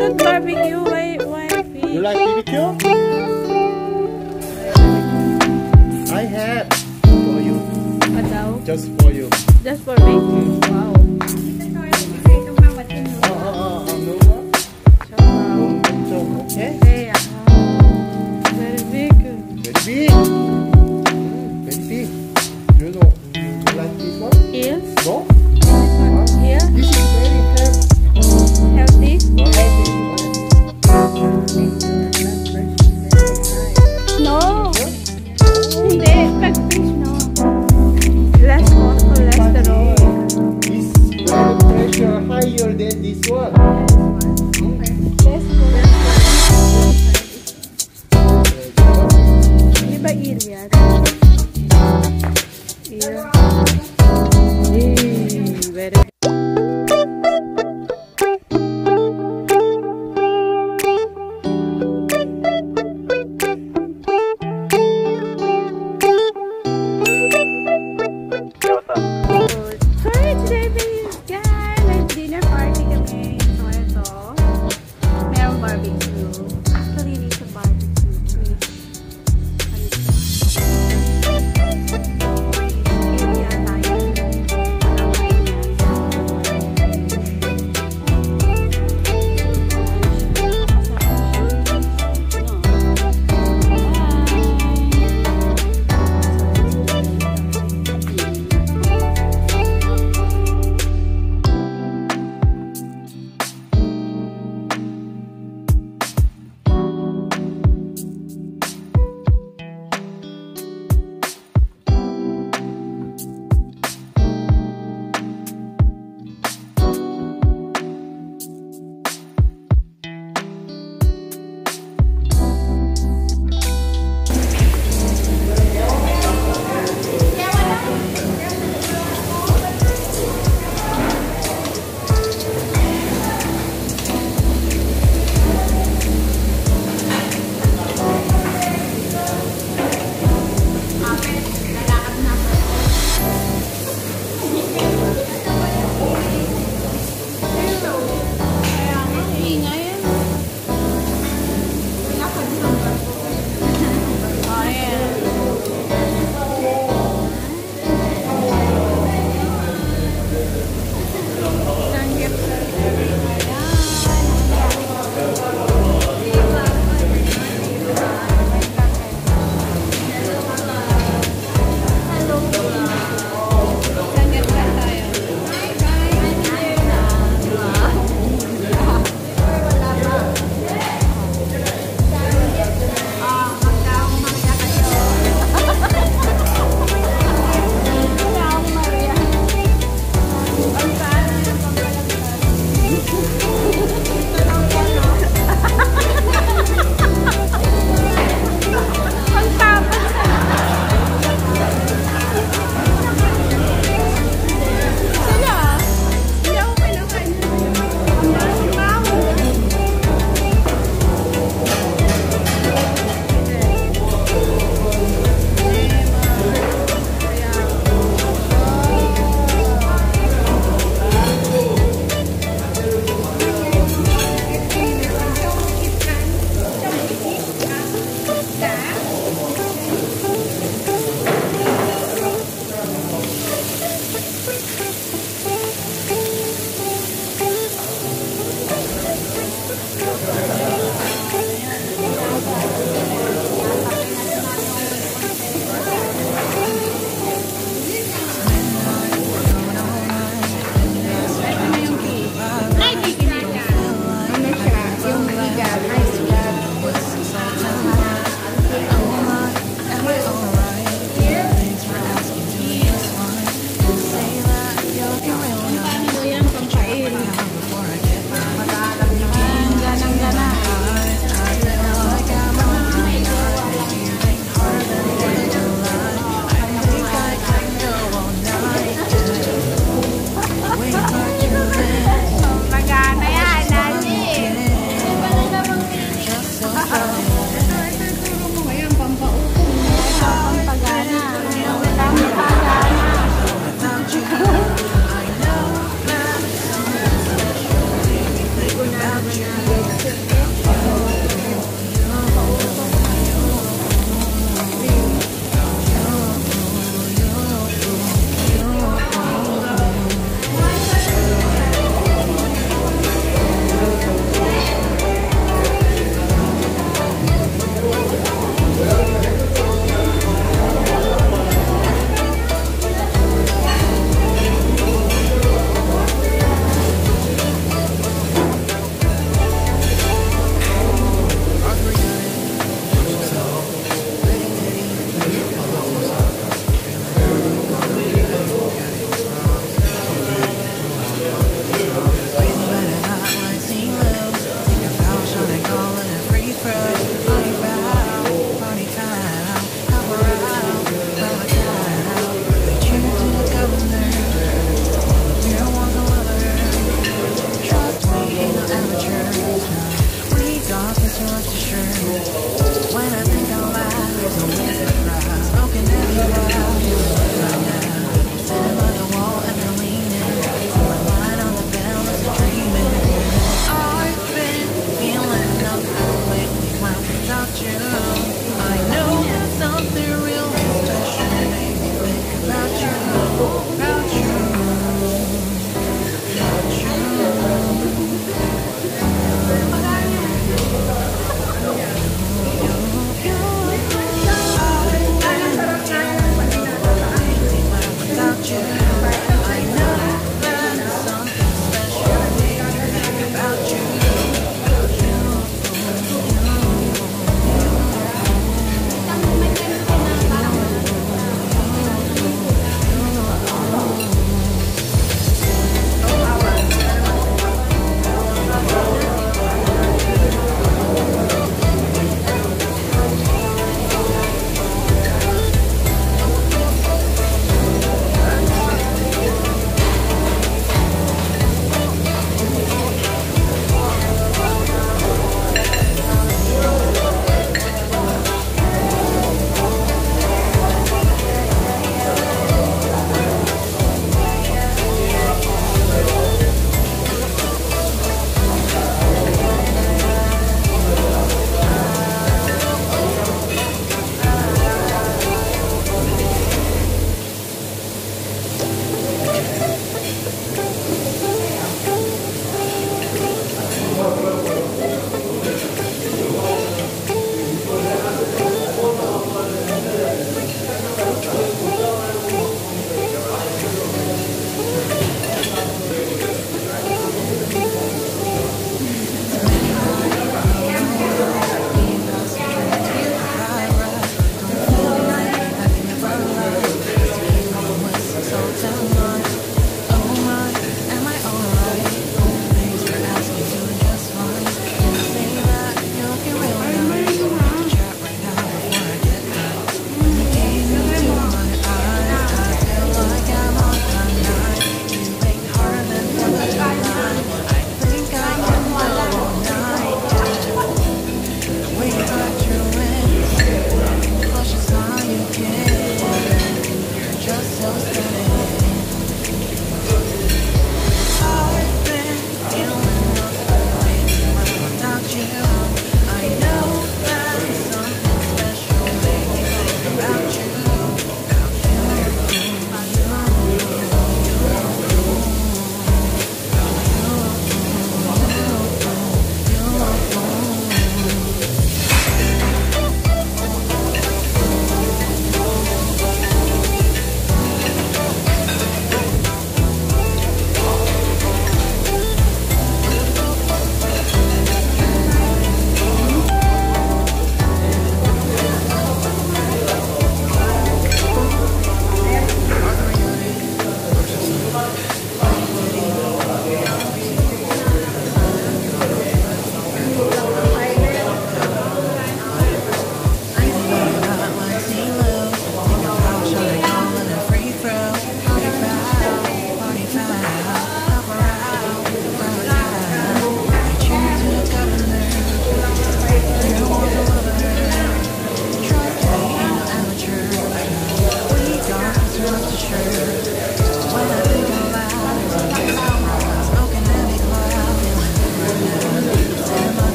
You like BBQ? I have for you. Just for you. Just for me? Wow. Oh, oh, oh, no. Okay. Ba ear